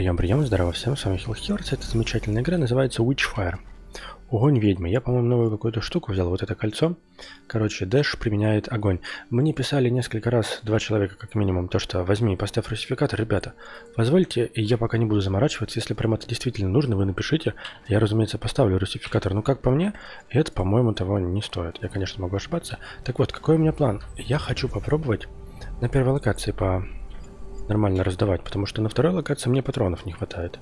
Прием, прием, здорово всем, с вами Хилл Хилерс, это замечательная игра, называется Witchfire. Огонь ведьмы. Я, по-моему, новую какую-то штуку взял, вот это кольцо. Короче, Дэш применяет огонь. Мне писали несколько раз, два человека как минимум, то что возьми и поставь русификатор. Ребята, позвольте, я пока не буду заморачиваться, если прям это действительно нужно, вы напишите. Я, разумеется, поставлю русификатор. Но как по мне, это, по-моему, того не стоит. Я, конечно, могу ошибаться. Так вот, какой у меня план? Я хочу попробовать на первой локации по нормально раздавать, потому что на второй локации мне патронов не хватает.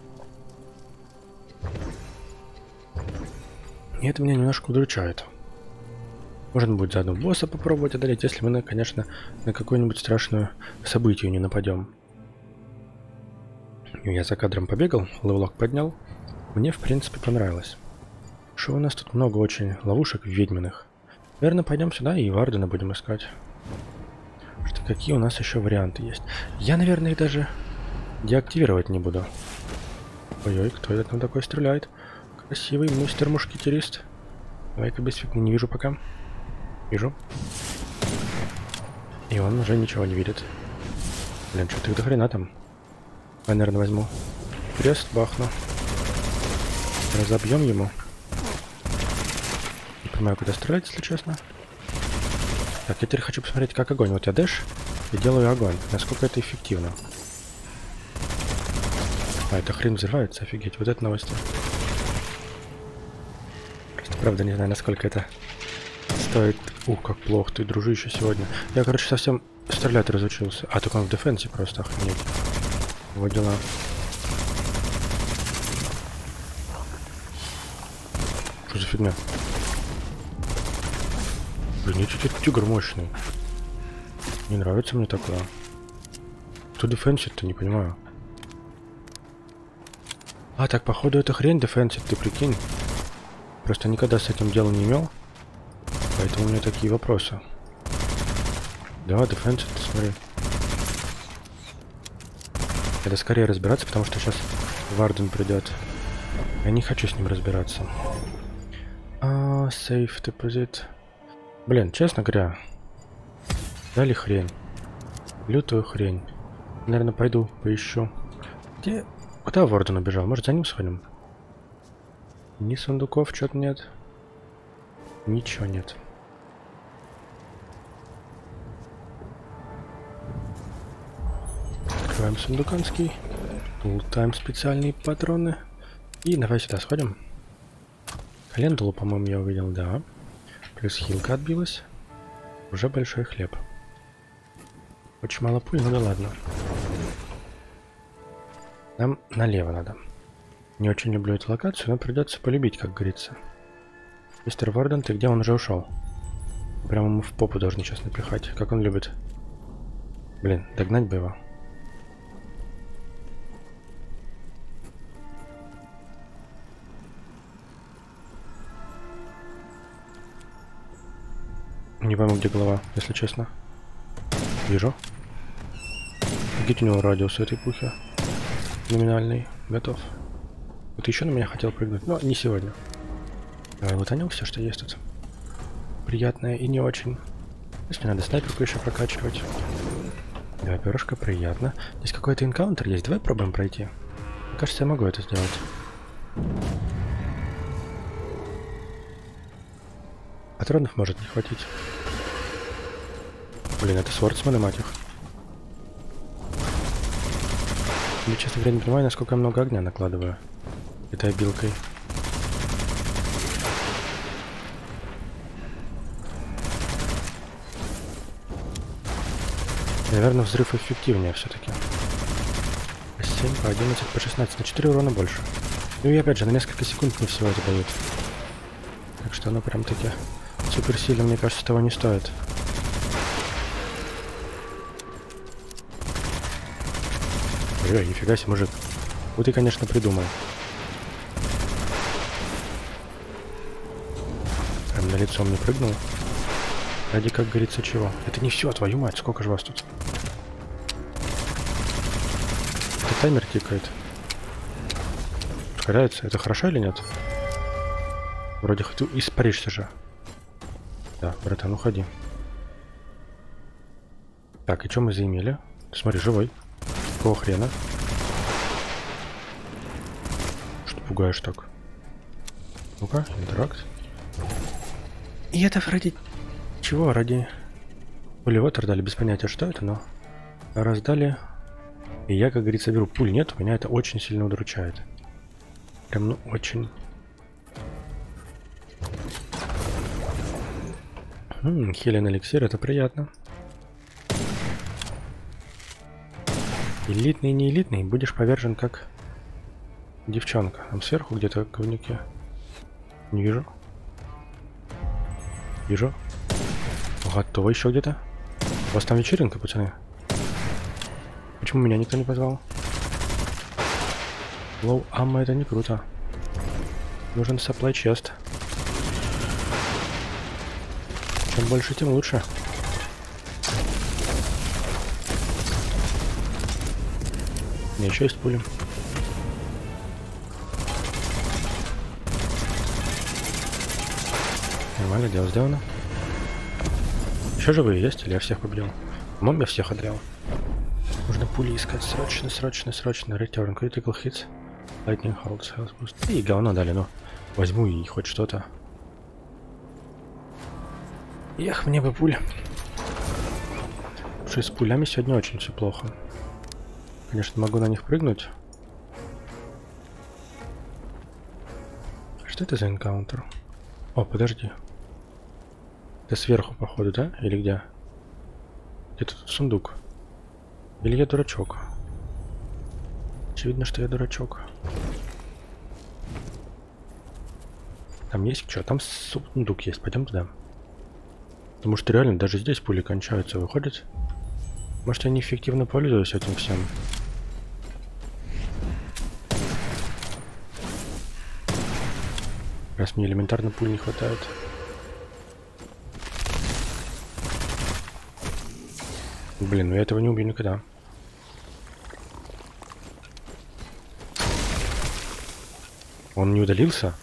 И это меня немножко удручает. Можно будет заодно босса попробовать одолеть, если мы, конечно, на какое-нибудь страшное событие не нападем. Я за кадром побегал, левелок поднял. Мне, в принципе, понравилось. Что у нас тут много очень ловушек ведьминых. Наверное, пойдем сюда и Вардена будем искать. Какие у нас еще варианты есть? Я, наверное, их даже деактивировать не буду. Ой-ой, кто это там такой стреляет? Красивый мистер-мушкетерист. Давай-ка без не вижу пока. Вижу. И он уже ничего не видит. Блин, что ты до хрена там? Я, наверное, возьму. Крест бахну. Разобьем ему. Не понимаю, куда стрелять, если честно. Так, я теперь хочу посмотреть, как огонь. Вот я дэш и делаю огонь. Насколько это эффективно. А, это хрен взрывается, офигеть. Вот это новости. Просто правда не знаю, насколько это стоит. Ух, как плохо ты, дружище, сегодня. Я, короче, совсем стрелять разучился. А, только он в дефенсе просто, охренеть. Вот дела. Что за фигня? Блин, эти тигр мощный. Не нравится мне такое. Кто дефенсит-то, не понимаю. А, так, походу, это хрень дефенсит, ты прикинь. Просто никогда с этим делом не имел. Поэтому у меня такие вопросы. Да, дефенсит, смотри. Надо скорее разбираться, потому что сейчас Варден придет. Я не хочу с ним разбираться. А, сейф депозит. Блин, честно говоря, дали хрень. Лютую хрень. Наверное, пойду поищу. Где? Куда Ворден убежал? Может, за ним сходим? Ни сундуков, что-то нет. Ничего нет. Открываем сундуканский. Лутаем специальные патроны. И давай сюда сходим. Календулу, по-моему, я увидел, да. Плюс хилка отбилась. Уже большой хлеб. Очень мало пуль, ну да ладно. Нам налево надо. Не очень люблю эту локацию, но придется полюбить, как говорится. Мистер Варден, ты где? Он уже ушел. Прямо мы в попу должны сейчас напихать. Как он любит. Блин, догнать бы его. Не пойму, где голова, если честно. Вижу. Какие у него радиус этой пухи? Номинальный. Готов. Вот еще на меня хотел прыгнуть, но не сегодня. Давай лутанем все, что есть тут. Приятное и не очень. Мне надо снайперку еще прокачивать. Да, перышко приятно. Здесь какой-то энкаунтер есть. Давай пробуем пройти. Мне кажется, я могу это сделать. Патронов может не хватить. Блин, это свордсмены, мать их. Я, честно говоря, не понимаю, насколько я много огня накладываю этой обилкой. Наверное, взрыв эффективнее все-таки. По 7, по 11, по 16. На 4 урона больше. Ну и опять же, на несколько секунд мне всего это дают. Так что оно прям таки супер сильно, мне кажется, того не стоит. Ой, нифига себе, мужик. Вот ты, конечно, придумал. Прям на лицо мне прыгнул. Ради, как говорится, чего. Это не все, твою мать, сколько же вас тут? Это таймер тикает. Ускоряется. Это хорошо или нет? Вроде ты испаришься же. Да, братан, уходи. Так, и что мы заимели? Смотри, живой. Какого хрена? другой штук. Ну-ка, интеракт. И это ради чего? Ради пулевод дали без понятия, что это, но раздали. И я, как говорится, беру пуль нет, меня это очень сильно удручает. Прям, ну, очень. М -м, Хелен эликсир, это приятно. Элитный, не элитный, будешь повержен как девчонка. Там сверху где-то говнюки. Не вижу. Вижу. Готово еще где-то. У вас там вечеринка, пацаны? Почему меня никто не позвал? Лоу амма это не круто. Нужен supply chest. Чем больше, тем лучше. Меня еще есть пули. Нормально, дело сделано. Еще живые есть или я всех победил? Мом я всех одолел. Нужно пули искать срочно, срочно, срочно. Return, critical hits. Lightning holds health boost. И говно дали, но возьму и хоть что-то. Эх, мне бы. Потому что с пулями сегодня очень все плохо. Конечно, могу на них прыгнуть. Что это за энкаунтер? О, подожди. Это сверху, походу, да? Или где? Где тут сундук? Или я дурачок? Очевидно, что я дурачок. Там есть что? Там сундук есть. Пойдем туда. Потому что реально даже здесь пули кончаются, выходит. Может я неэффективно пользуюсь этим всем. Раз мне элементарно пуль не хватает. Блин, ну я этого не убью никогда. Он не удалился?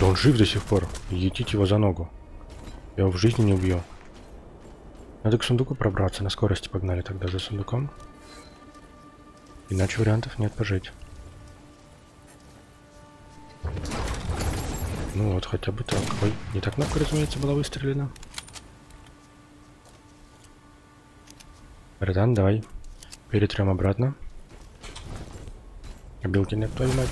Да он жив до сих пор. Едите его за ногу. Я его в жизни не убью. Надо к сундуку пробраться. На скорости погнали тогда за сундуком. Иначе вариантов нет пожить. Ну вот, хотя бы так. Ой, не так кнопка, разумеется, была выстрелена. Братан, давай. Перетрем обратно. Обилки нет, твою мать.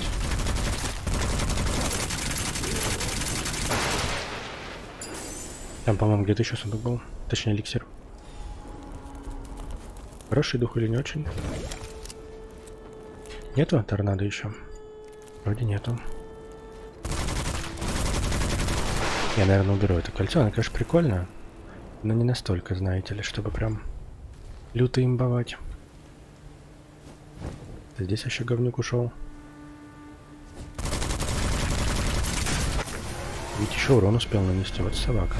Там, по-моему, где-то еще сундук был. Точнее, эликсир. Хороший дух или не очень? Нету торнадо еще? Вроде нету. Я, наверное, уберу это кольцо. Оно, конечно, прикольно. Но не настолько, знаете ли, чтобы прям люто имбовать. Здесь еще говнюк ушел. Ведь еще урон успел нанести. Вот собака.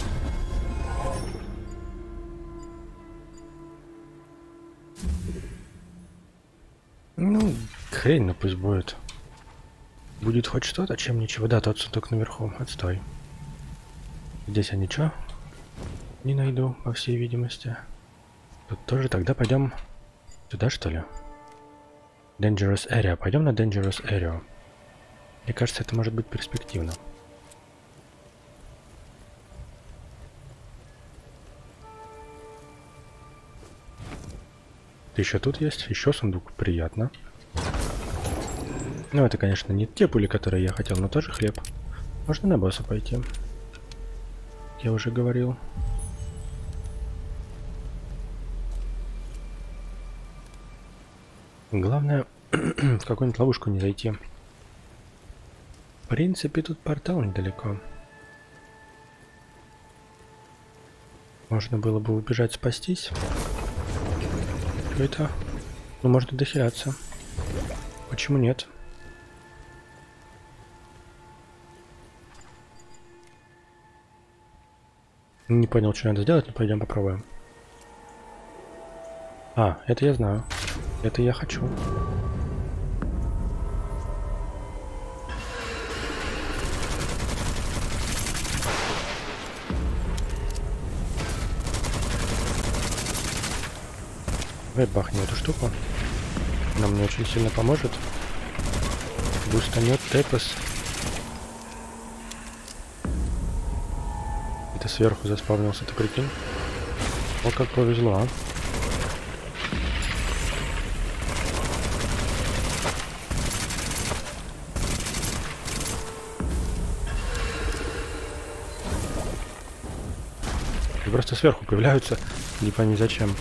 Хрень, но пусть будет. Будет хоть что-то, чем ничего. Да, тот сундук наверху. Отстой. Здесь я ничего не найду, по всей видимости. Тут тоже тогда пойдем сюда, что ли? Dangerous Area. Пойдем на Dangerous Area. Мне кажется, это может быть перспективно. еще тут есть, еще сундук, приятно. Ну, это, конечно, не те пули, которые я хотел, но тоже хлеб. Можно на босса пойти. Я уже говорил. Главное, в какую-нибудь ловушку не зайти. В принципе, тут портал недалеко. Можно было бы убежать спастись. Что это? Ну, можно дохиляться. Почему нет? Не понял, что надо сделать, но пойдем попробуем. А, это я знаю. Это я хочу. Давай бахнем эту штуку. Она мне очень сильно поможет. Бустанет Тепас. Это сверху заспавнился, ты прикинь? О, как повезло, а. И просто сверху появляются, не пойми зачем.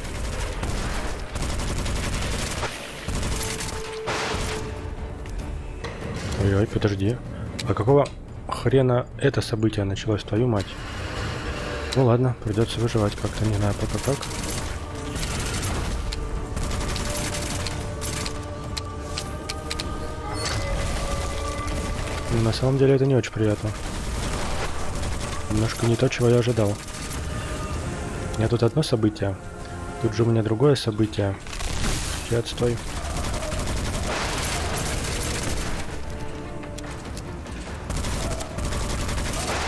Ой-ой, подожди. А какого хрена это событие началось, твою мать? Ну ладно, придется выживать как-то, не знаю пока как. На самом деле это не очень приятно. Немножко не то, чего я ожидал. У меня тут одно событие. Тут же у меня другое событие. Я отстой.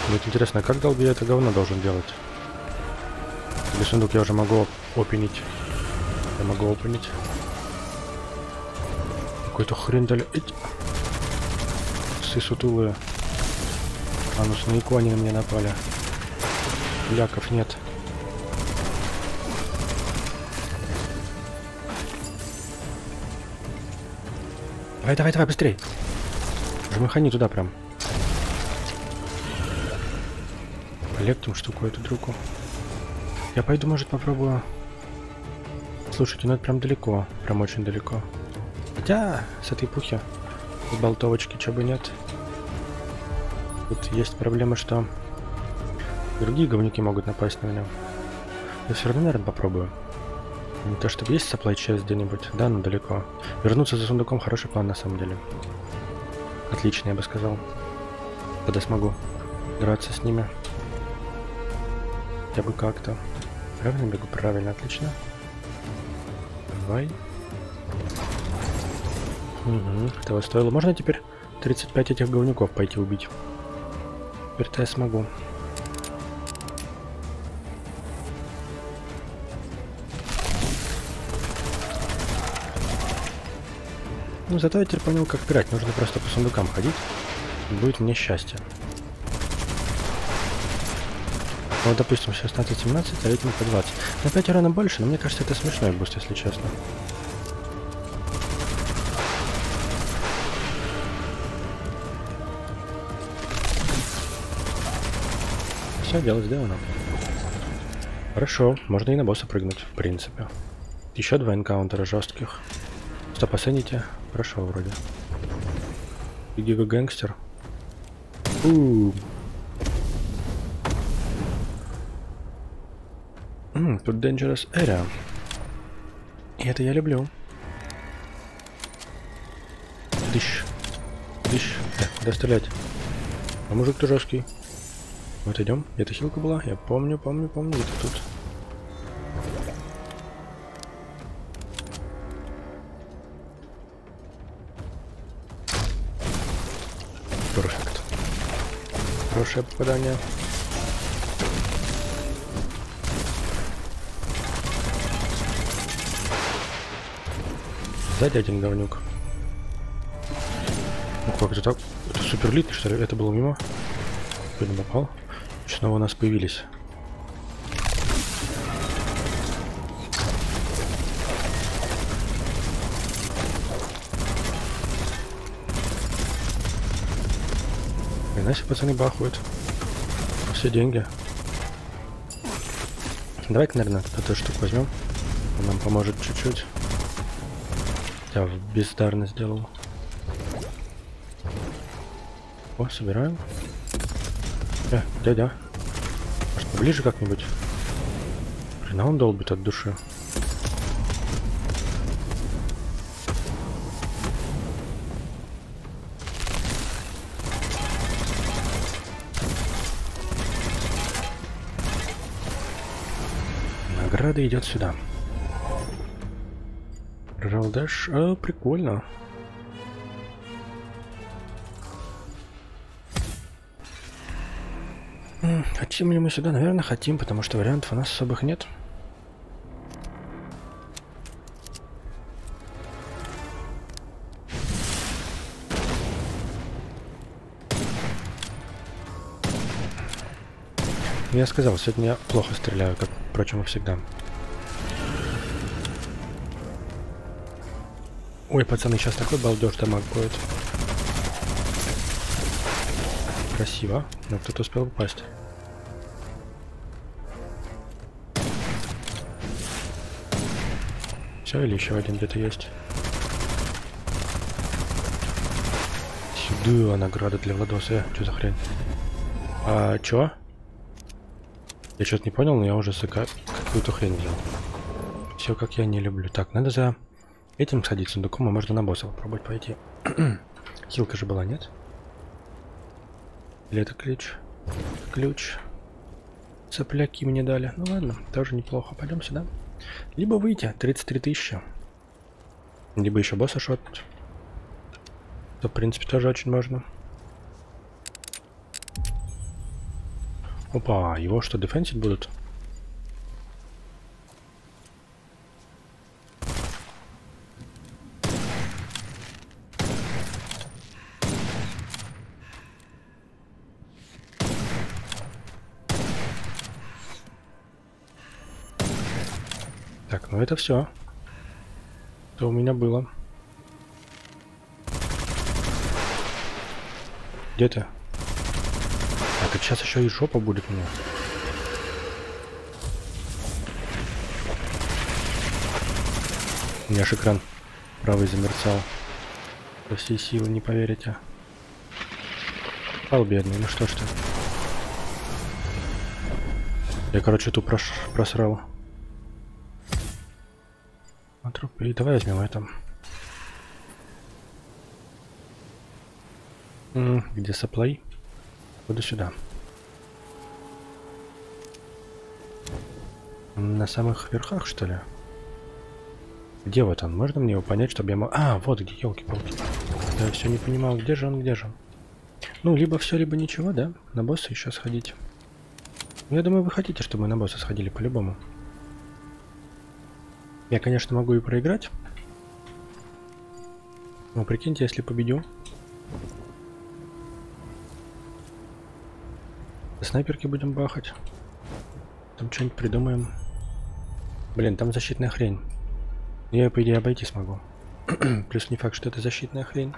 Будет интересно, как долго я это говно должен делать? Или сундук я уже могу опенить? Я могу опенить. Какой-то хрен дали. Эть. Псы сутулые. А ну снайку они на меня напали. Ляков нет. Давай, давай, давай, быстрей. Жмыхани туда прям. Полегчим штуку эту друку. Я пойду, может, попробую. Слушайте, ну это прям далеко. Прям очень далеко. Хотя, с этой пухи, с болтовочки, чего бы нет. Тут есть проблема, что другие говнюки могут напасть на меня. Я все равно, наверное, попробую. Не то чтобы есть supply chest где-нибудь, да, но далеко. Вернуться за сундуком хороший план на самом деле. Отлично, я бы сказал. Когда смогу драться с ними. Хотя бы как-то. Правильно бегу? Правильно, отлично. Давай. Угу, этого стоило. Можно теперь 35 этих говнюков пойти убить? Теперь-то я смогу. Ну, зато я теперь понял, как играть. Нужно просто по сундукам ходить. Будет мне счастье. Ну, допустим, 16-17, а рейтинг по 20. На 5 урона больше, но мне кажется, это смешной буст, если честно. Все, дело сделано. Хорошо, можно и на босса прыгнуть, в принципе. Еще два энкаунтера жестких. Стоп, оцените. Прошел вроде. Гига гангстер. М, тут Dangerous Area. И это я люблю. Дыщ. Дыщ. Да, куда стрелять? А мужик-то жесткий. Вот идем. Это хилка была? Я помню, помню, помню. Это тут. Перфект. Хорошее попадание. Сзади один говнюк. Ну как это так? Это суперлит, что ли? Это было мимо? Не попал? Снова у нас появились. Иначе пацаны бахают. Все деньги. Давай-ка, наверное, эту штуку возьмем. Он нам поможет чуть-чуть. Я бездарно сделал. О, собираем. Э, дядя. Может поближе как-нибудь? Хрена он долбит от души. Награда идет сюда. Ржал Дэш? А, прикольно. Хотим а ли мы сюда? Наверное, хотим, потому что вариантов у нас особых нет. Я сказал, сегодня я плохо стреляю, как, впрочем, и всегда. Ой, пацаны, сейчас такой балдеж дамаг будет. Красиво. Но кто-то успел упасть. Все, или еще один где-то есть? Сюда награда для Владоса. Что за хрень? А, чё? Я что-то не понял, но я уже какую-то хрень взял. Все как я не люблю. Так, надо за этим сходить сундуком, а можно на босса попробовать пойти. Хилка же была, нет? Или это ключ? Ключ. Сопляки мне дали. Ну ладно, тоже неплохо. Пойдем сюда. Либо выйти, 33 тысячи. Либо еще босса шотнуть. То, в принципе, тоже очень можно. Опа, его что, дефенсить будут? Так, ну это все. Что у меня было. Где ты? А так сейчас еще и жопа будет мне. У меня аж экран правый замерцал. По всей силы не поверите. Пал бедный, ну что ж ты. Я, короче, тут прош просрал. И давай возьмем это. Где саплай? Буду сюда. На самых верхах, что ли? Где вот он? Можно мне его понять, чтобы я мог... А, вот где, елки-палки. Я все не понимал, где же он, где же он. Ну, либо все, либо ничего, да? На босса еще сходить. Я думаю, вы хотите, чтобы мы на босса сходили по-любому. Я, конечно, могу и проиграть. Но прикиньте, если победю, снайперки будем бахать. Там что-нибудь придумаем. Блин, там защитная хрень. Я ее, по идее, обойти смогу. Плюс не факт, что это защитная хрень.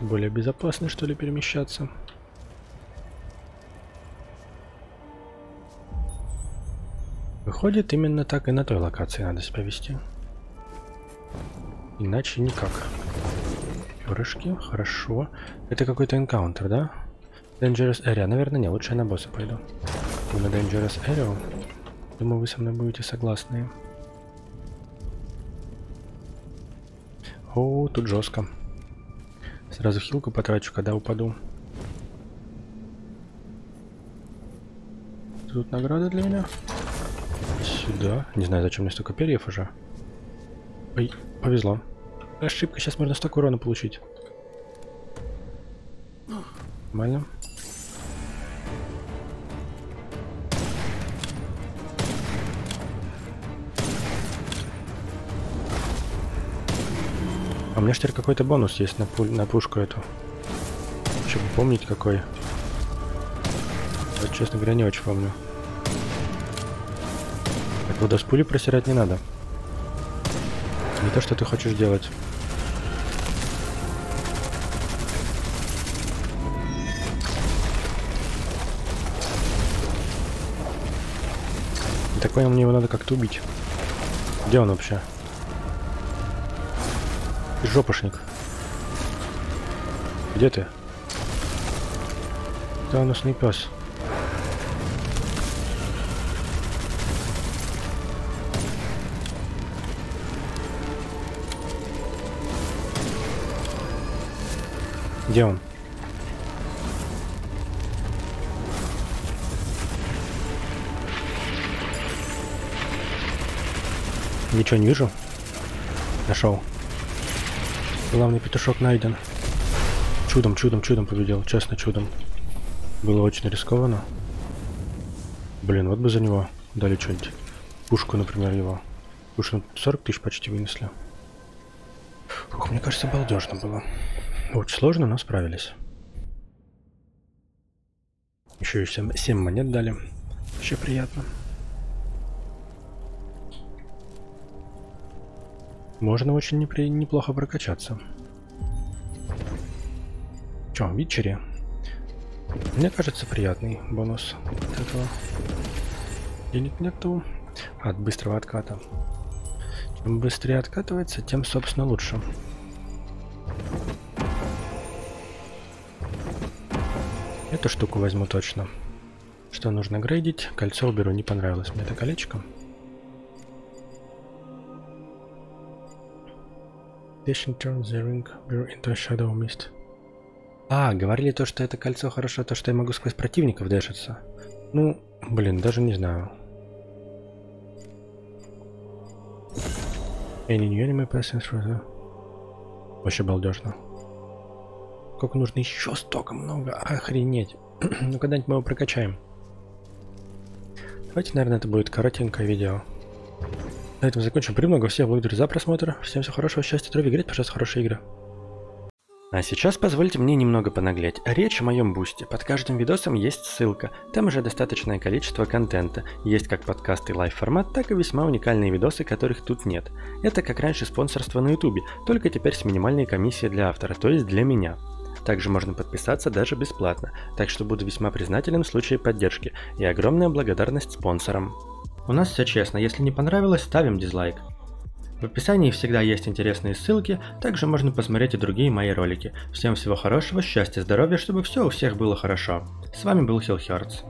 Более безопасно, что ли, перемещаться. Выходит, именно так и на той локации надо себя вести. Иначе никак прыжки, хорошо. Это какой-то энкаунтер, да? Dangerous Area. Наверное, не, лучше я на босса пойду. На Dangerous Area. Думаю, вы со мной будете согласны. О, тут жестко. Сразу хилку потрачу, когда упаду. Тут награда для меня. Сюда. Не знаю, зачем мне столько перьев уже. Ой, повезло. Ошибка, сейчас можно столько урона получить. Нормально. А у меня теперь какой-то бонус есть на, пу на пушку эту. Чтобы помнить какой. Вот, честно говоря, не очень помню. Вода с пули просирать не надо. Не то, что ты хочешь делать. Я так понял, мне его надо как-то убить. Где он вообще? Жопошник. Где ты? Да у нас не пес. Где он? Ничего не вижу. Нашел. Главный петушок найден. Чудом, чудом, чудом победил. Честно, чудом. Было очень рискованно. Блин, вот бы за него дали что-нибудь. Пушку, например, его. Уж 40 тысяч почти вынесли. Ух, мне кажется, балдежно было. Очень сложно, но справились. Еще и 7, 7 монет дали. Вообще приятно. Можно очень непри... неплохо прокачаться. Че, Витчери? Мне кажется, приятный бонус от этого. Денег нету. От быстрого отката. Чем быстрее откатывается, тем, собственно, лучше. Эту штуку возьму точно. Что нужно грейдить? Кольцо уберу, не понравилось мне это колечко. А, говорили то, что это кольцо хорошо, то, что я могу сквозь противников дэшиться. Ну, блин, даже не знаю. Any new enemy passing through the... Вообще балдежно. Сколько нужно? Еще столько много. Охренеть. ну, когда-нибудь мы его прокачаем. Давайте, наверное, это будет коротенькое видео. На этом закончим. Премного всех благодарю за просмотр. Всем всего хорошего, счастья, здоровья, играть, пожалуйста, хорошие игры. А сейчас позвольте мне немного понаглеть. Речь о моем Boosty. Под каждым видосом есть ссылка. Там уже достаточное количество контента. Есть как подкасты live формат, так и весьма уникальные видосы, которых тут нет. Это как раньше спонсорство на ютубе, только теперь с минимальной комиссией для автора, то есть для меня. Также можно подписаться даже бесплатно, так что буду весьма признателен в случае поддержки. И огромная благодарность спонсорам. У нас все честно, если не понравилось, ставим дизлайк. В описании всегда есть интересные ссылки, также можно посмотреть и другие мои ролики. Всем всего хорошего, счастья, здоровья, чтобы все у всех было хорошо. С вами был Хилл Хёртс.